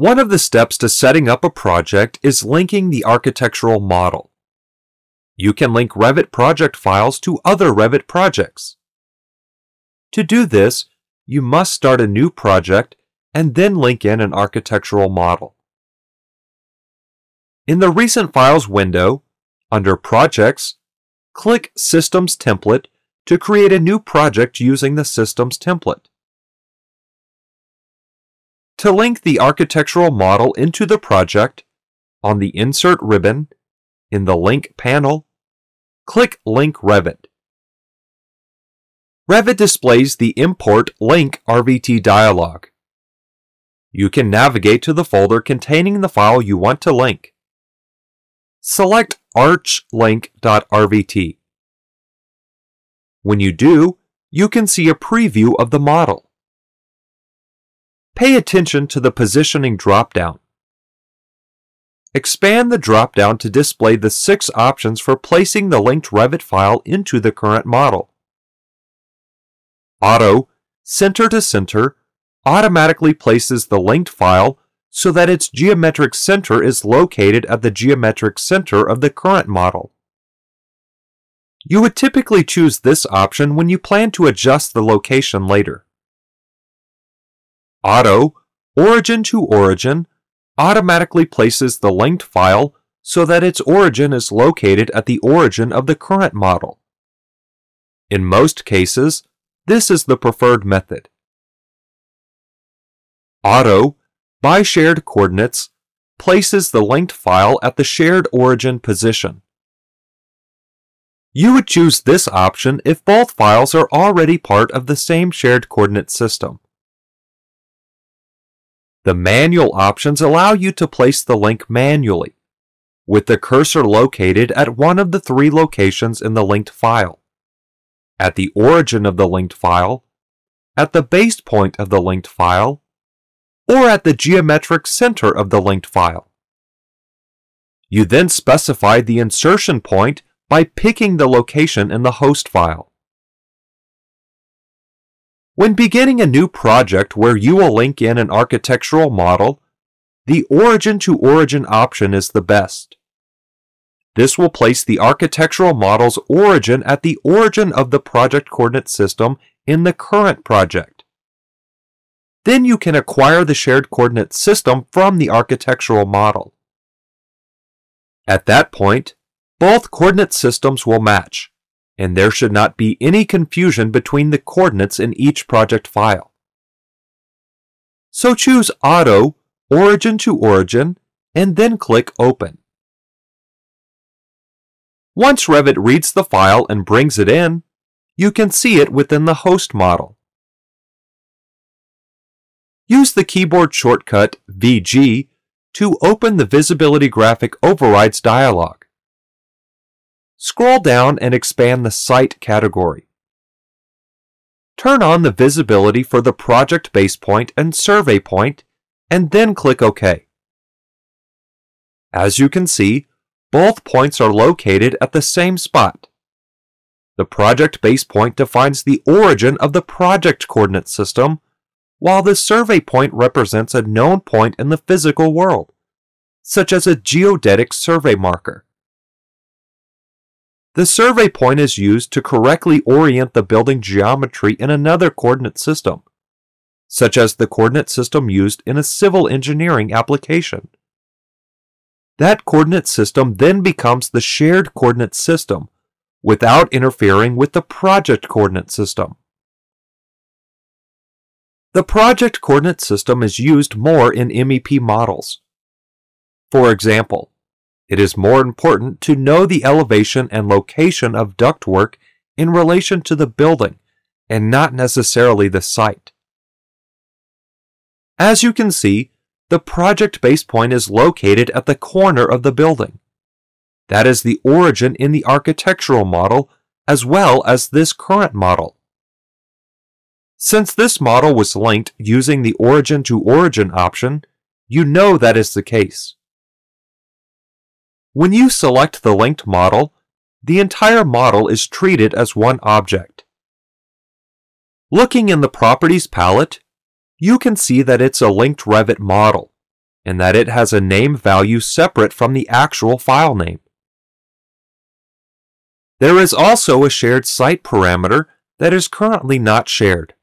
One of the steps to setting up a project is linking the architectural model. You can link Revit project files to other Revit projects. To do this, you must start a new project and then link in an architectural model. In the Recent Files window, under Projects, click Systems Template to create a new project using the Systems template. To link the architectural model into the project, on the Insert ribbon, in the Link panel, click Link Revit. Revit displays the Import Link RVT dialog. You can navigate to the folder containing the file you want to link. Select archlink.rvt. When you do, you can see a preview of the model. Pay attention to the positioning dropdown. Expand the dropdown to display the six options for placing the linked Revit file into the current model. Auto, center to center, automatically places the linked file so that its geometric center is located at the geometric center of the current model. You would typically choose this option when you plan to adjust the location later. Auto, origin to origin, automatically places the linked file so that its origin is located at the origin of the current model. In most cases, this is the preferred method. Auto, by shared coordinates, places the linked file at the shared origin position. You would choose this option if both files are already part of the same shared coordinate system. The manual options allow you to place the link manually, with the cursor located at one of the three locations in the linked file. At the origin of the linked file, at the base point of the linked file, or at the geometric center of the linked file. You then specify the insertion point by picking the location in the host file. When beginning a new project where you will link in an architectural model, the origin to origin option is the best. This will place the architectural model's origin at the origin of the project coordinate system in the current project. Then you can acquire the shared coordinate system from the architectural model. At that point, both coordinate systems will match, and there should not be any confusion between the coordinates in each project file. So choose Auto, Origin to Origin, and then click Open. Once Revit reads the file and brings it in, you can see it within the host model. Use the keyboard shortcut VG to open the Visibility Graphic Overrides dialog. Scroll down and expand the Site category. Turn on the visibility for the project base point and survey point, and then click OK. As you can see, both points are located at the same spot. The project base point defines the origin of the project coordinate system, while the survey point represents a known point in the physical world, such as a geodetic survey marker. The survey point is used to correctly orient the building geometry in another coordinate system, such as the coordinate system used in a civil engineering application. That coordinate system then becomes the shared coordinate system without interfering with the project coordinate system. The project coordinate system is used more in MEP models. For example, it is more important to know the elevation and location of ductwork in relation to the building and not necessarily the site. As you can see, the project base point is located at the corner of the building. That is the origin in the architectural model as well as this current model. Since this model was linked using the origin to origin option, you know that is the case. When you select the linked model, the entire model is treated as one object. Looking in the Properties palette, you can see that it's a linked Revit model, and that it has a name value separate from the actual file name. There is also a shared site parameter that is currently not shared.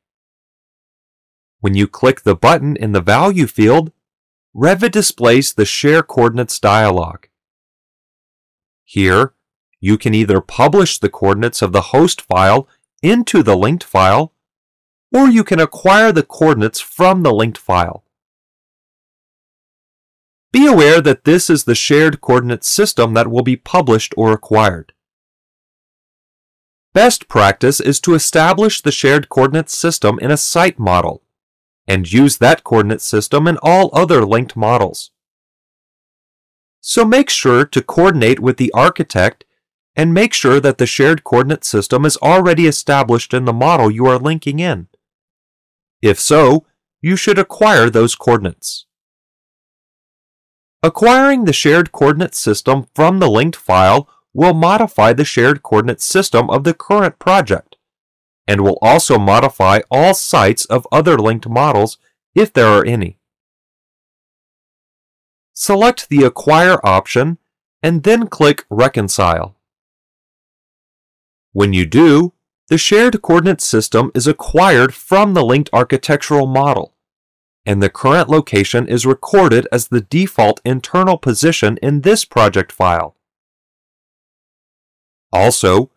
When you click the button in the value field, Revit displays the Share Coordinates dialog. Here, you can either publish the coordinates of the host file into the linked file, or you can acquire the coordinates from the linked file. Be aware that this is the shared coordinate system that will be published or acquired. Best practice is to establish the shared coordinate system in a site model and use that coordinate system in all other linked models. So make sure to coordinate with the architect and make sure that the shared coordinate system is already established in the model you are linking in. If so, you should acquire those coordinates. Acquiring the shared coordinate system from the linked file will modify the shared coordinate system of the current project and will also modify all sites of other linked models if there are any. Select the Acquire option and then click Reconcile. When you do, the shared coordinate system is acquired from the linked architectural model, and the current location is recorded as the default internal position in this project file. Also,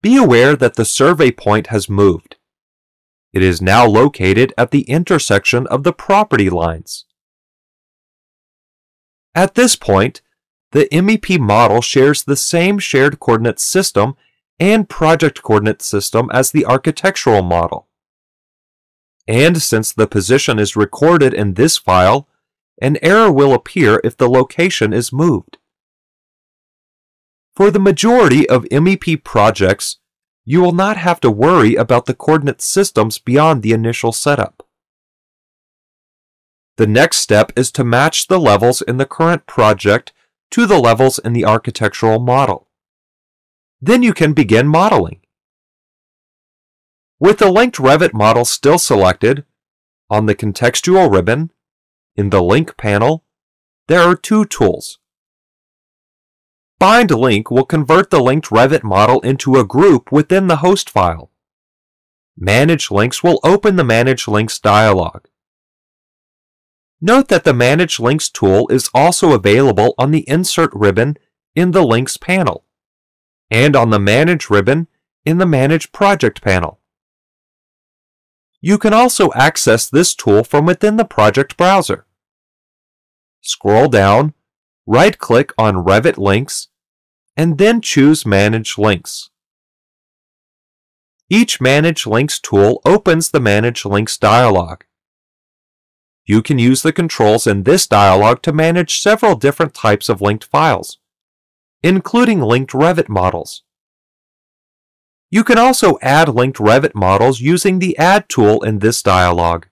be aware that the survey point has moved. It is now located at the intersection of the property lines. At this point, the MEP model shares the same shared coordinate system and project coordinate system as the architectural model. And since the position is recorded in this file, an error will appear if the location is moved. For the majority of MEP projects, you will not have to worry about the coordinate systems beyond the initial setup. The next step is to match the levels in the current project to the levels in the architectural model. Then you can begin modeling. With the linked Revit model still selected, on the contextual ribbon, in the link panel, there are two tools. Bind link will convert the linked Revit model into a group within the host file. Manage links will open the Manage links dialog. Note that the Manage links tool is also available on the Insert ribbon in the Links panel, and on the Manage ribbon in the Manage Project panel. You can also access this tool from within the project browser. Scroll down, right-click on Revit Links, and then choose Manage Links. Each Manage Links tool opens the Manage Links dialog. You can use the controls in this dialog to manage several different types of linked files, including linked Revit models. You can also add linked Revit models using the Add tool in this dialog.